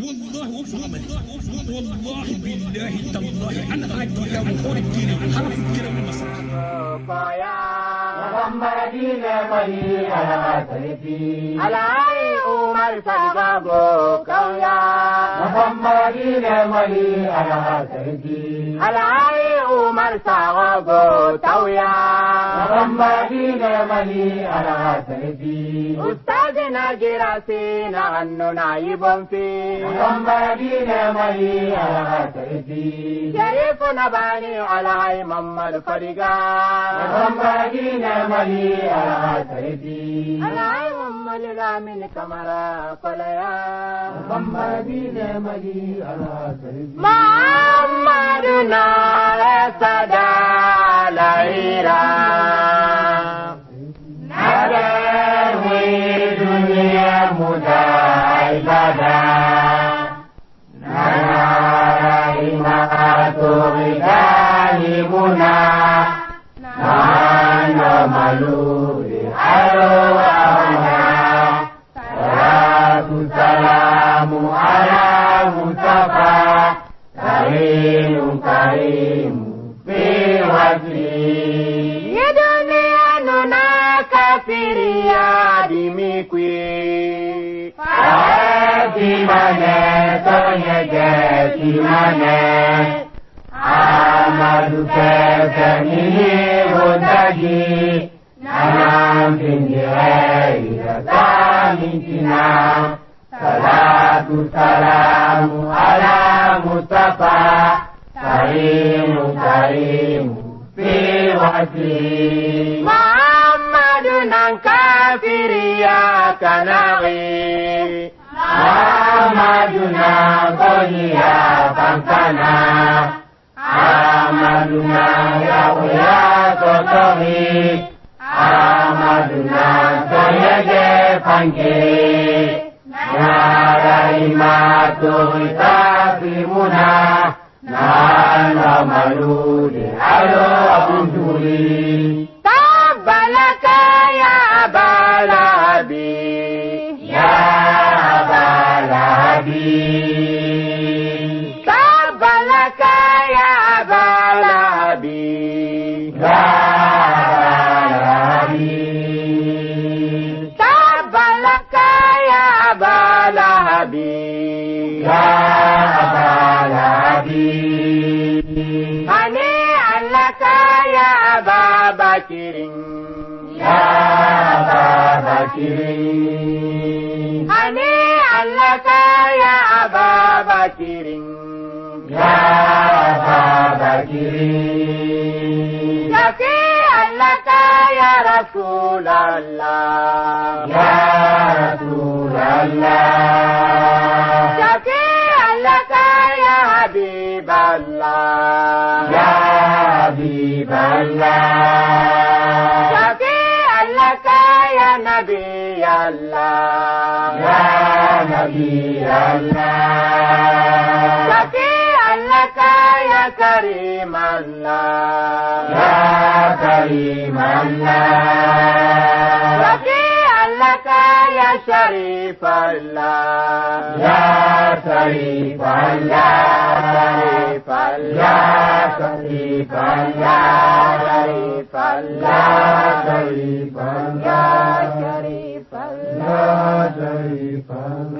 والله وفرمني والله بالله تالله انا قاعد ولا وقول الكيري حرف الكيري من مصر غمر دينا مري على عسرتي على عي عمر فالبابو كويا غمر دينا مري على عسرتي على umar sawago tawya Ramba hile mali ala zaidi Ustaz nagira sina annu naibon fi Ramba hile mali ala zaidi Sharifu nabani ala imammal fariga Ramba hile mali ala zaidi Ala imammal ramin kamara falaya Ramba hile mali ala zaidi Muhammadun ala sa đa lại ra na đa huy dunya mu dai sa đa na na ri ma tu ri ga ni mu na تغتاسمنا نحن ملول على رجل طب لك يا أبا لهبي يا أبا لهبي طب لك يا أبا لهبي lahabi ya aba lahabi mane allaka ya aba bakirin ya aba bakirin mane ya aba bakirin ya aba bakirin ya rasulallah ya rasulallah الله شفيعا لك يا حبيب الله يا حبيب الله شفيعا لك يا نبي الله يا نبي الله شفيعا لك يا كريم الله يا كريم الله لك يا شريف الله يا شريف الله شريف الله شريف الله شريف الله شريف الله شريف الله شريف الله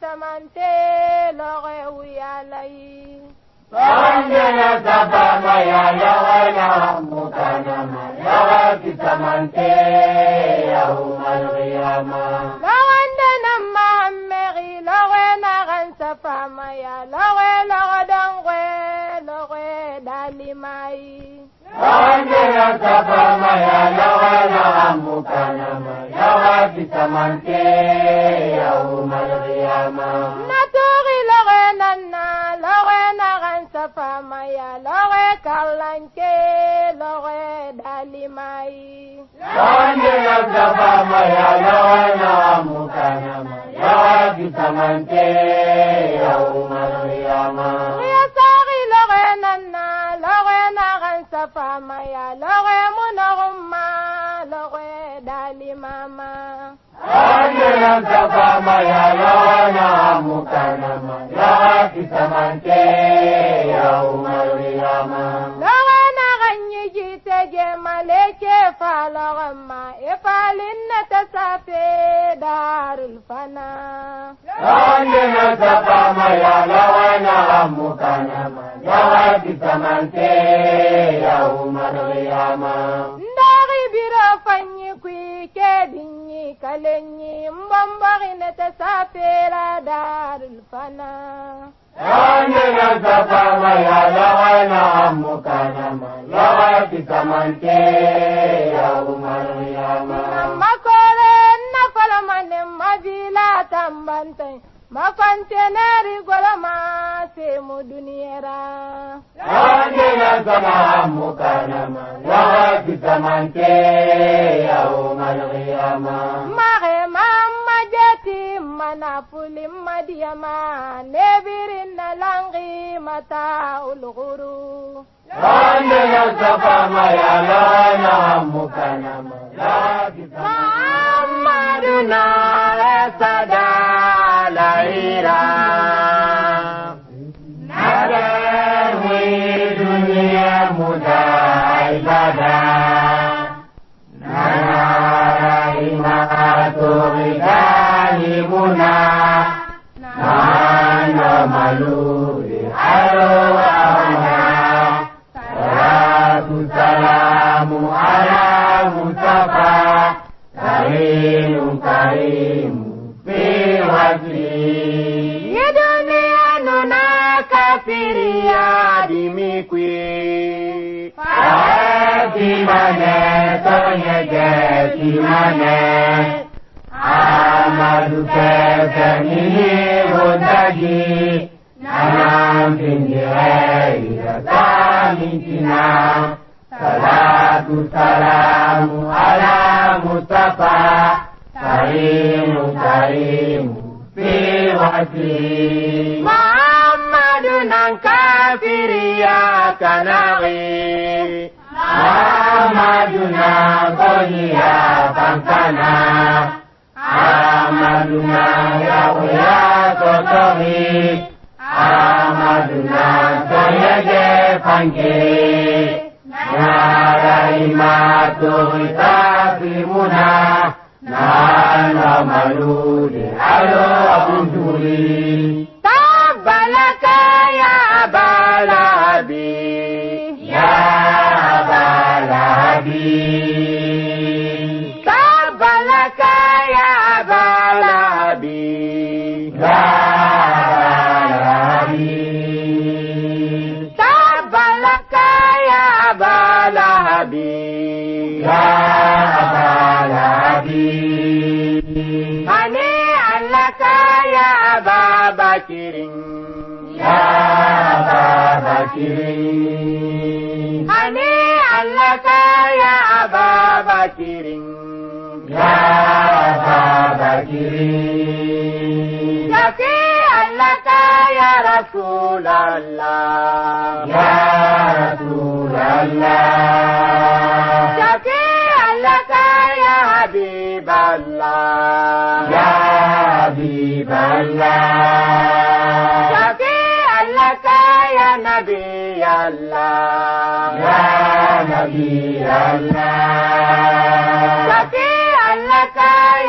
samante lɔɔre o yaala ye. Sɔɔnjɛnɛ sabama ya lɔɔre la mukanama lɔɔre ti samante ya o maliyama. Lɔɔrɛndɛnɛ mahamɛri lɔɔre na kan safama ya lɔɔre lɔgɔdɔnkɔɛ lɔɔre dalima ye. Sɔɔnjɛnɛ sabama ya lɔɔre la mukanama. kisamante yawmal qiyama natori loge nanna loge nagan safamaya loge kallanke loge dalimai loge nagan safamaya loge nagan mukanama loge kisamante yawmal qiyama يا مكرما يا كسمانتي يوم القيامة جيت جي ملك فالغما افعلن تسافي دار الفنا لاننا تفاما يا لوانا مكانما يا كسمانتي يوم القيامة داغي برافني كوي كدني kalenyi mbambari nete sapela darul fana anena zapama ya lagana amukanama laga tisamante ya umaruyama makore nakolomane mabila tambante Ma mafantenari golama semu duniyera yawandena zama mukarama yawa bisamante Mare maxe jeti mana puli madiyama nebirinna langi mata ulguru yawandena zafama yalana di yawa bisamante mamaduna ya esa نور أرواحنا صلاة سلام على مصطفى كريم كريم في وجهي يا دنيا نناك في رياض مكوي فأتي مني تنجي مني Amadu kẹsẹ̀ nílé ọ̀dájì. nam pindire idasamitina salatu salamu ala mustafa karimu karimu fi wajhi Muhammadun an kafiri ya kanawi Muhammadun an ya bankana kotori 누나 저에게 반기 나라이마 또이다 비무나 나나 마루리 알아본두리 따발라카야 발라비 야 발라비 abi ya abal abi ane allaka ya ababakirin ya ababakirin ane allaka ya ababakirin ya ababakirin ya ke allaka ya rasu rasulallah ya rasu rasulallah الله يا حبيب الله شفيعا لك يا نبي الله يا نبي الله شفيعا لك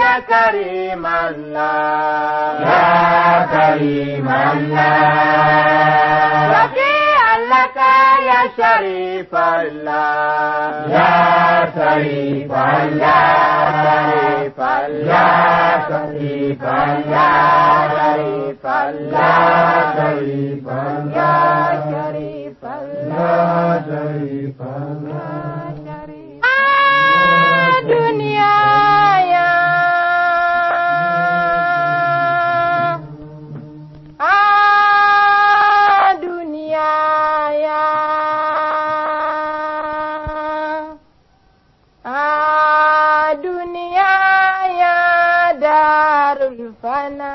يا كريم الله يا كريم الله لك يا شريف الله يا شريف الله شريف الله شريف الله شريف الله شريف الله شريف الله شريف ربنا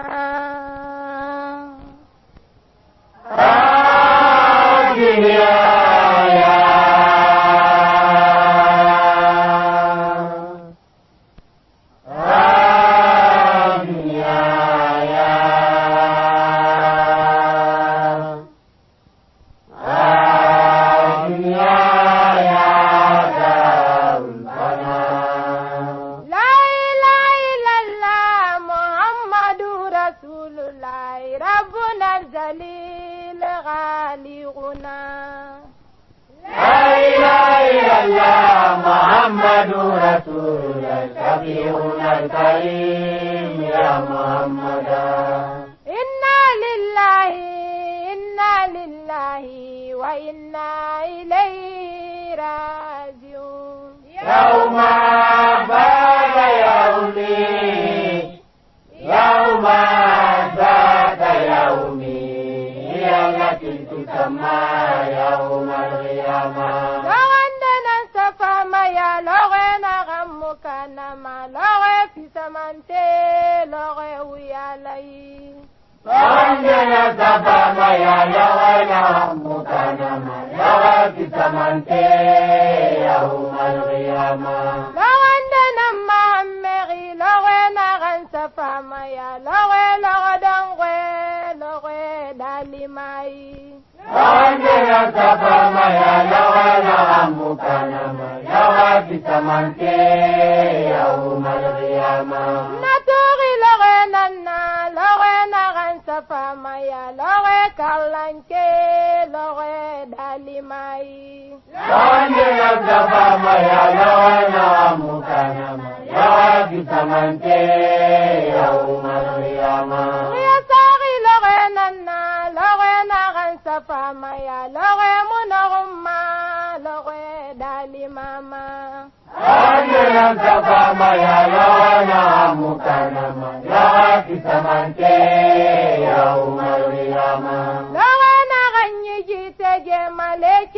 Ramaya Lavana Mukanama Lavakitamante Yahumal Riyama Lawandanam Mahammeri Lorena Gansafamaya Lore Lorodangwe Lore Dalimai Lawandanam Safamaya Lavana Mukanama Lavakitamante fama ya lawana mukanama ya kitamante ya umariyama ya sari lorenanna lorena gansa fama ya lore munarumma lore dalimama Angiranza fama ya lawana mukanama ya kitamante ya umariyama ليك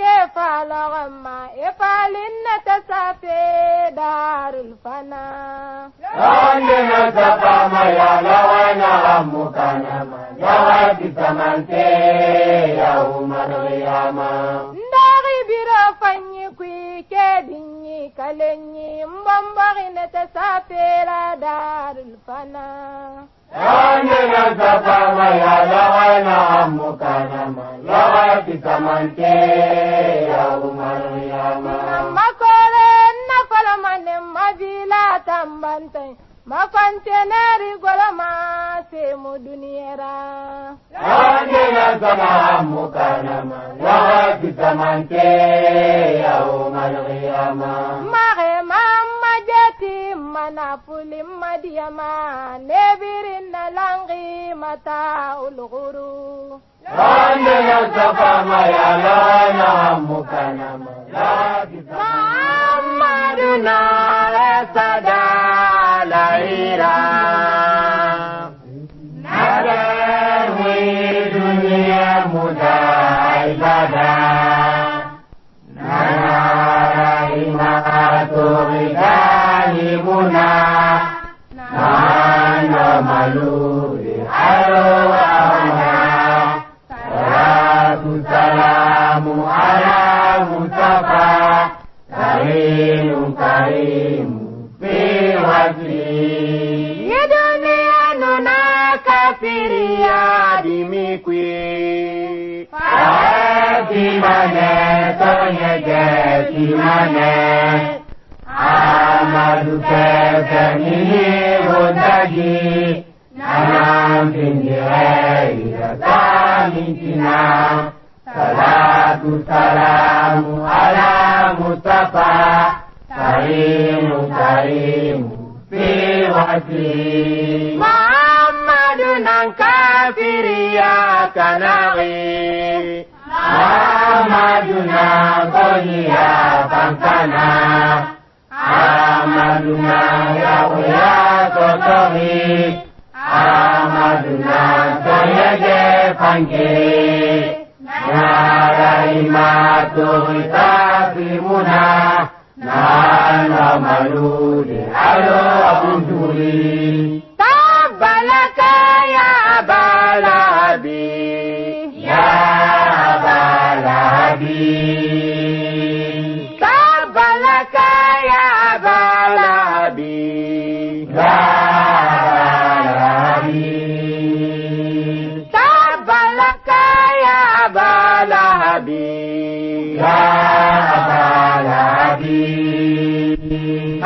na غما افعل ان تسافي دار الفنا لعلنا تقام ya لوانا غمك نما يا وادي سمنتي يوم القيامة fanyi kwi ke dinyi kalenyi mbambari na ta safe la darul fana. Rani na zaba ya halawa na ma. Ma भवति समन्ते मकोरे न कोलमने मजिला तम्बन्ते mafantenari golama semu duniyara yawandena zama mukanama yawaki zamante yawumalkiyama maxe mamma jeti ma madiyama nebirinna langi mata ulguru عندنا سفما يا لانا عمك نما محمدنا سدى العيرة ندعوي دنيا متعبدا نرى إمارة غالبنا نعلم لوري حلوة Muara ala Mustafa Karimun karimun fi wajhi Ya dunia nuna kafiri ya dimikwi Fahati mane tonye jeki mane Amadu kese nini hundaji Namam kinjirei ya tamintina Namam kinjirei ya tamintina salamu ala Mustafa Karimu karimu fi wajhi Muhammadun kafiri ya kanawi Muhammadun koni ya bangkana Muhammadun ya uya kotori Muhammadun koyege panggil Naraimatuhitasibuna Nanamaluli alo abuduli Tabalaka ya balabi Ya balabi Tabalaka ya balabi Ya abi ya abalabi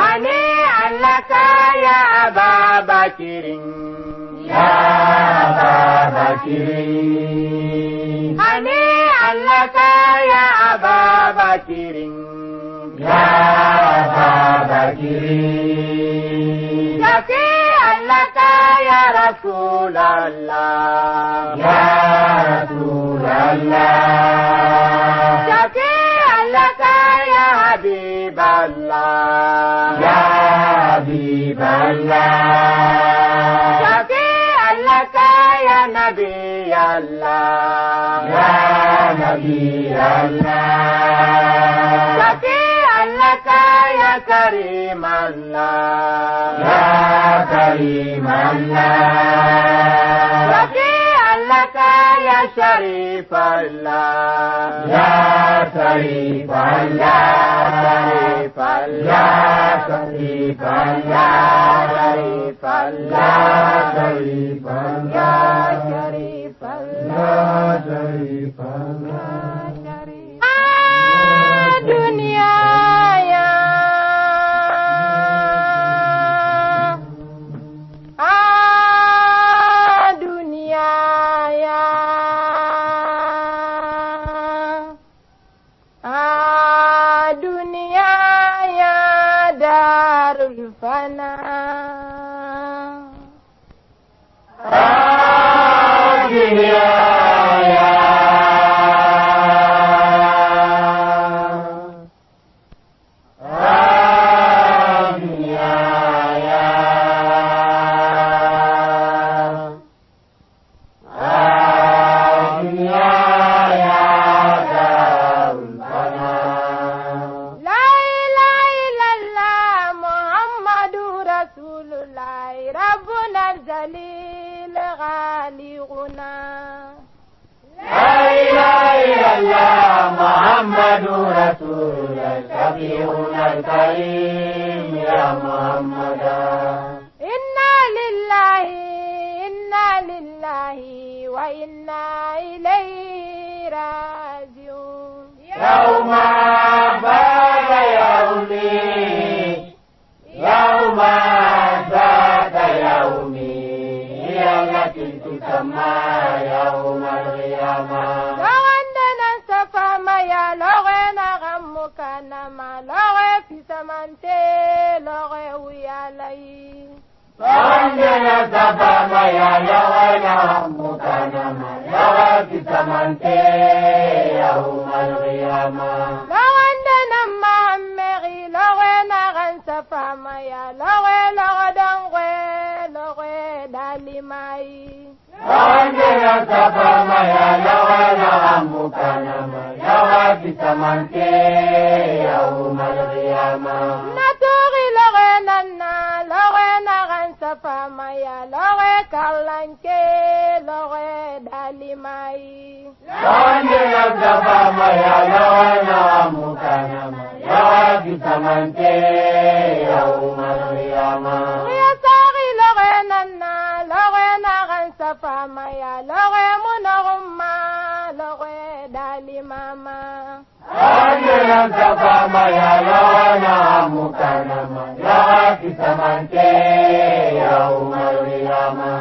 ane allaka ya ababakirin ya ababakirin ane allaka ya ababakirin ya ababakirin Yake allaka ya rasulallah ya rasulallah الله يا حبيب الله شفيعا لك يا نبي الله يا نبي الله شفيعا لك يا كريم الله يا كريم الله لك يا شريف الله يا شريف الله شريف الله شريف الله شريف الله شريف الله شريف الله شريف الله मेरा Pandana sabamaya yawa yawa mutanama yawa kitamante yawmal qiyama. Lawandana mahammeri lawe naran safamaya lawe lawe dangwe lawe dalimai. Lawandana sabamaya yawa yawa mutanama yawa kitamante yawmal qiyama. ya lɔɔre kalanke lɔɔre dalima ye. lɔɔre ya daba ma ya lɔɔre na mukana ma lɔɔre bisamante yawu mariyama. kuyasari lɔɔre nana lɔɔre na kan safa ma ya lɔɔre. Sankapamayana Mukanamaya Kisamante Yaumariyama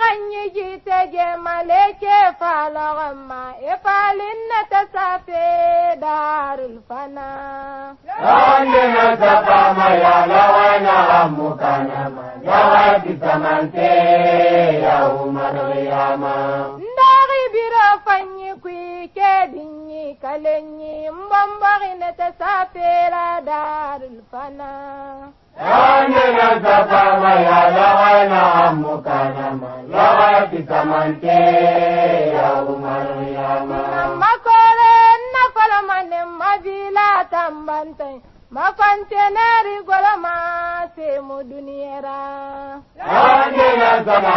ganyi jitege maleke falagamma Ifalinna tasafi darul fana Lawana kalenyi mbomborine te safira darul fana yandena safama ya lawana amukanama lawati tamante ya umaru yama makore nafolomane mabila tambante Ma mafantenari golama semu duniyera yawandena ya zama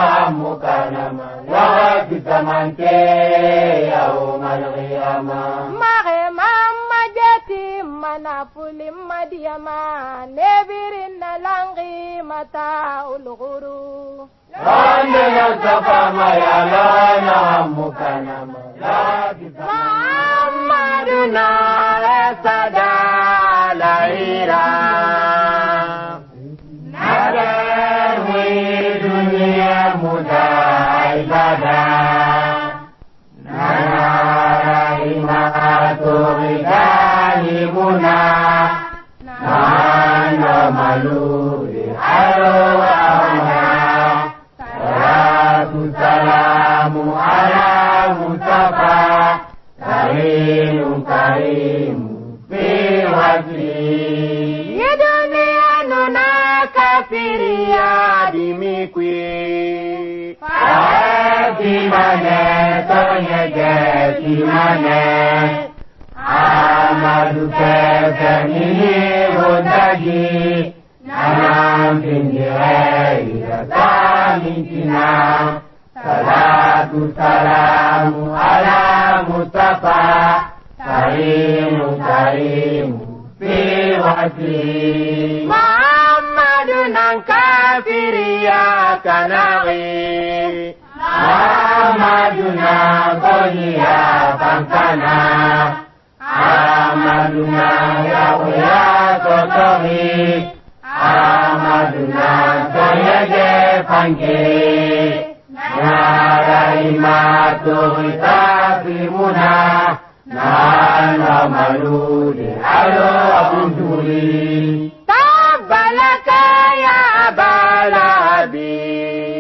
ya o yawati ma re ma ya ma jeti manafuli madiyama nebirinna langi mata ulguru yawandena zafama yalana mukanama zaman ma mammaduna esada Hari Ram Nada we dunia muda ibadah Nana imatu bidani muna Nana malu biharo amana Salatu salamu ala mutafa Karimu karimu kafiri. Hii dunia nuna kafiri adimi kwi. Fati mane sonye geti mane. Amadu pese nihi wodagi. Nanam pindire irata mintina. Salatu salamu ala mutafa. Karimu karimu بوجهي محمد كافر يا كنغي محمدنا قوي يا فانكنا محمدنا يا ويا كوكوي محمدنا كوي فانكي يا رحمة تغتافي مناه نعم ملول على عبده تبلك يا بلابي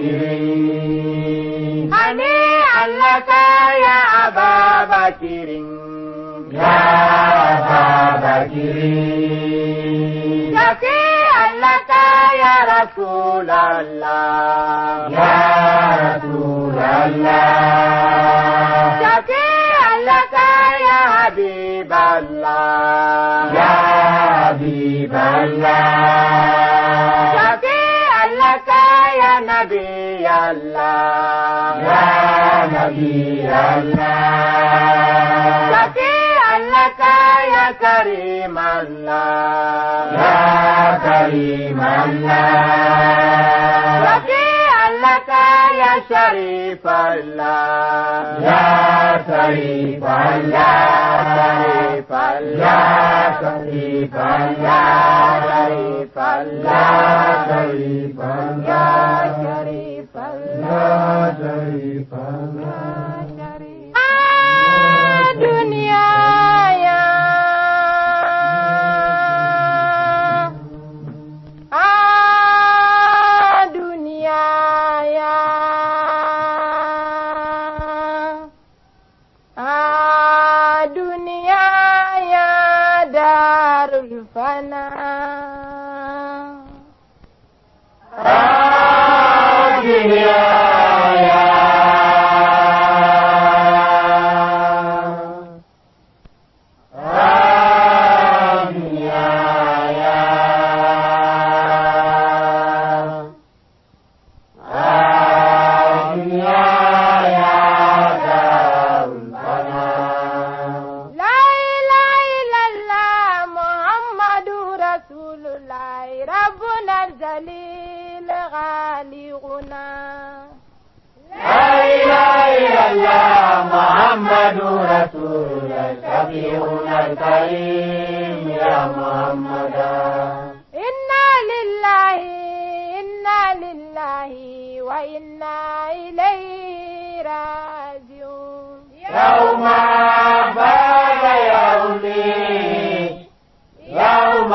kirin hane ka ya ababa kirin ya ababa kirin yake allaka ya rasulallah ya rasulallah yake allaka ya habiballah ya habiballah نبي الله يا نبي الله شفيعا لك يا كريم الله يا كريم الله لك يا شريف الله يا شريف الله شريف الله شريف الله شريف الله شريف الله شريف الله شريف محمد رسول الكبير الكريم يا محمد إنا لله إنا لله وإنا إليه راجعون يوم عباد يومي يوم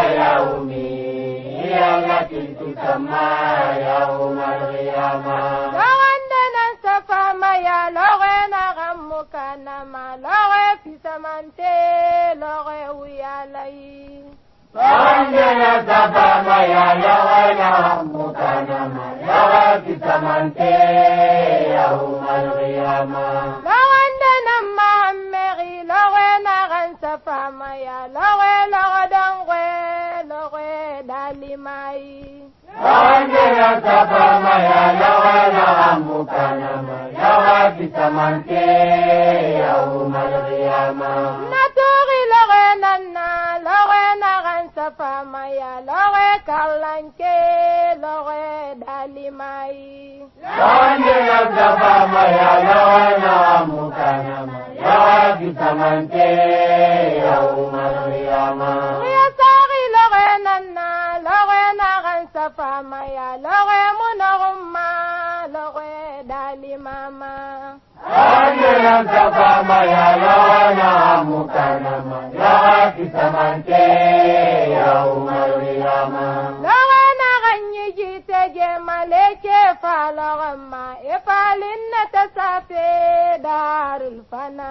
يا يومي هي التي تسمى يوم القيامه damante lɔgɔ u y'a layi. Bamanyana sabama ya lɔgɔ la mutanama lɔgɔ kisamante yahumaloyama. Lɔgɔndana mahamɛri lɔgɔ na kansafama ya lɔgɔ lɔgɔdɔngɔ lɔgɔ dalimayi. Lɔgɔndana sabama ya lɔgɔ la mutanama lɔgɔ kisamante. kamante yawmal qiyama naturi loge nanna loge nagan safamaya loge karlanke loge dalimai loge nagan safamaya loge nawamukanama loge kisamante yawmal qiyama ya sari loge nanna loge nagan safamaya loge mayalona mukanama ya kisamante ya umariyama lawana ganyi jitege maleke falagama ifalinna tasafe darul fana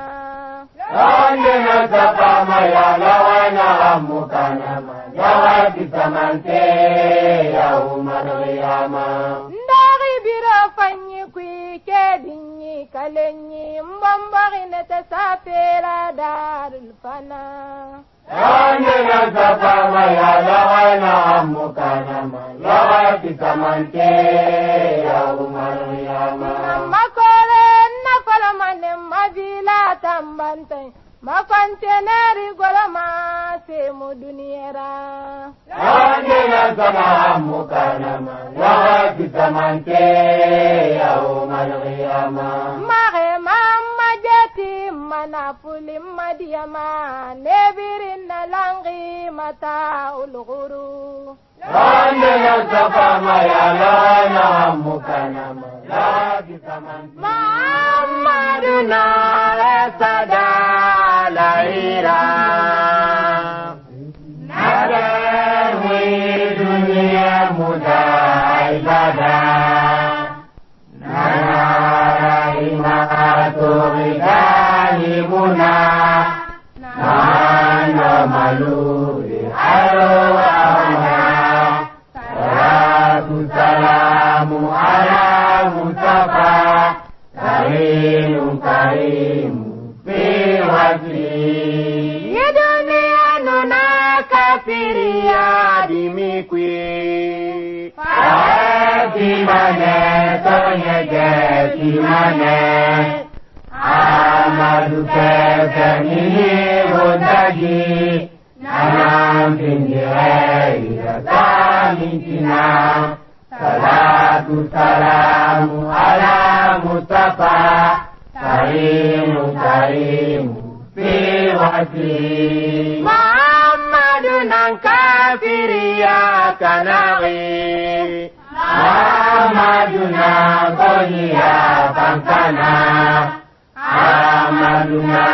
lawana zaba mayalona mukanama ya kisamante ya umariyama fanyi kwi ke dinyi kalenyi mbambari na ta safera darul fana Amina ta fama ya lawa na amuka na ma lawa kisamante ya umaru ya ma Makore na falamane mavila tambante Ma mafantenari golama semu duniyera yawandena sama mukanama yawaki samante yawo malkiyama mare jeti mana manafuli madiyama nebirinna langi mata ulguru yawandena sama mayalana mukanama yawaki samante aduna sada laira nada we dunia muda ibada nana ima turida hibuna nana malu adimi qui. Fate dimane, sogna getimane. Amaduke femini vondagi. Nanam pindire irasamitina. Salatu salamu ala Mustafa. Karimu karimu. Fi wajib. dunan kafiriya kanari amaduna koniya bangkana amaduna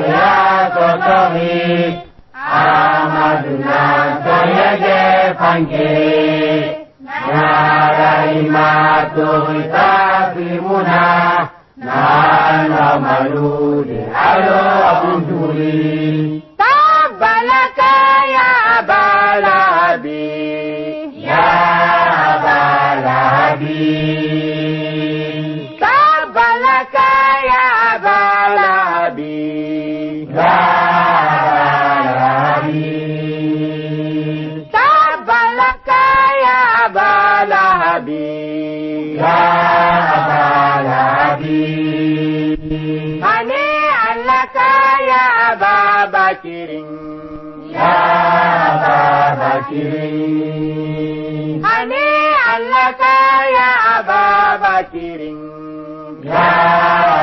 uya kotori amaduna koyege ya panggiri Naraimatu tafimuna Nana malu di halo abuduri Tabalaka لهبي يا أبا لهبي طاب لك يا أبا لهبي يا أبا لهبي طاب لك يا أبا لهبي يا أبا لهبي هنيئا لك يا أبا بكر يا بكر هنيئا يا أبا بكرين يا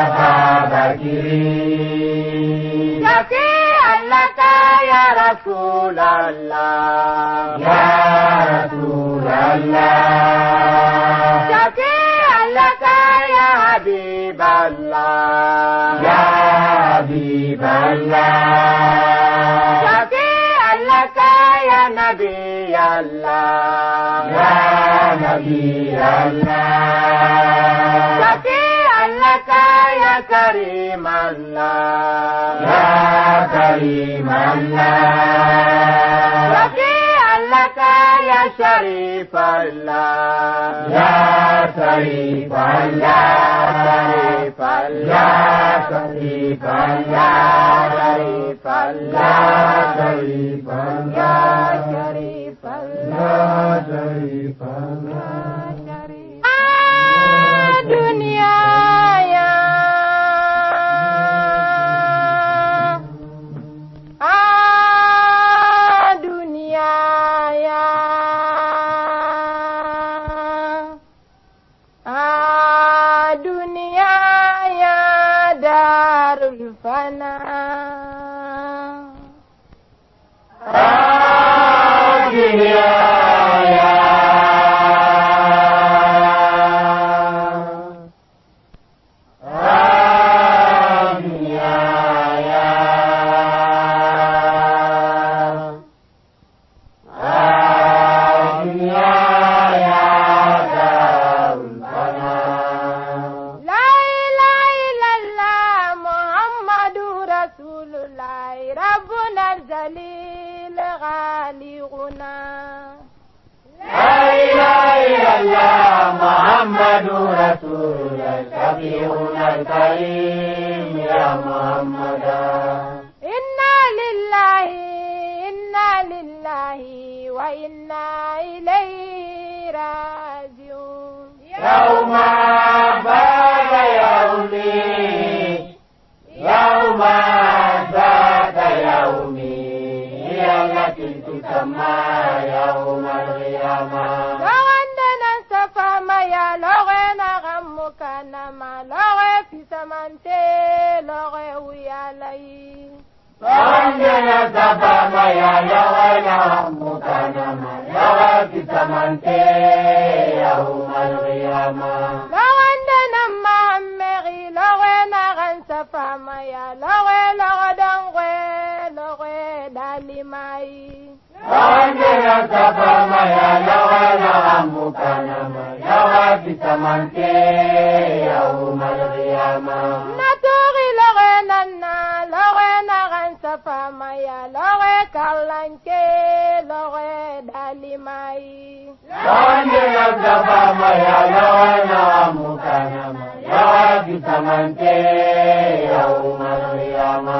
أبا بكرين شفيعا لك يا رسول الله يا رسول الله شفيعا لك يا حبيب الله يا حبيب الله نبي الله يا نبي الله شفيعا لك يا كريم الله يا كريم الله ya sharif ya sharif ya sharif allah sharif allah sharif allah sharif allah sama loxe fisamante loxe wuyalayi Sangela sabama ya loxe na mukanama loxe fisamante ya umalriyama Loxende na mahammeri loxe na gansa fama ya loxe loxe dangwe loxe dalimayi Sangela sabama ya loxe na mukanama bisamanke yawmal oh, qiyama natori lore nanna lore naran safamaya lore karlanke lore dalimai lore naran safamaya lore naramukanyama lore bisamanke yawmal oh, qiyama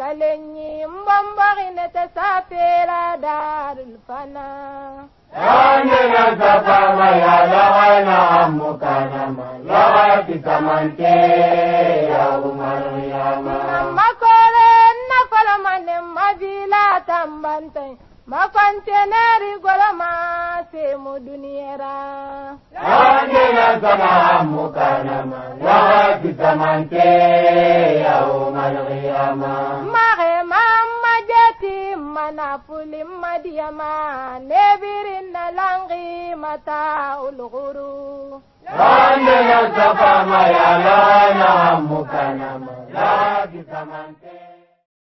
kalenyi mbombogine te sa pela darul fana yandena safama ya lagana amukanama lagati samante yaumaru yama makole nakolomane mabila tambante mafantenɛri goloma semu duniyɛra yawandena zama mukanama yawa bisamante yawo maliyama mage mamma jeti manafuli madiyama nebiri nalangi mata uluguru yawandena zama mayalana mukanama yawa bisamante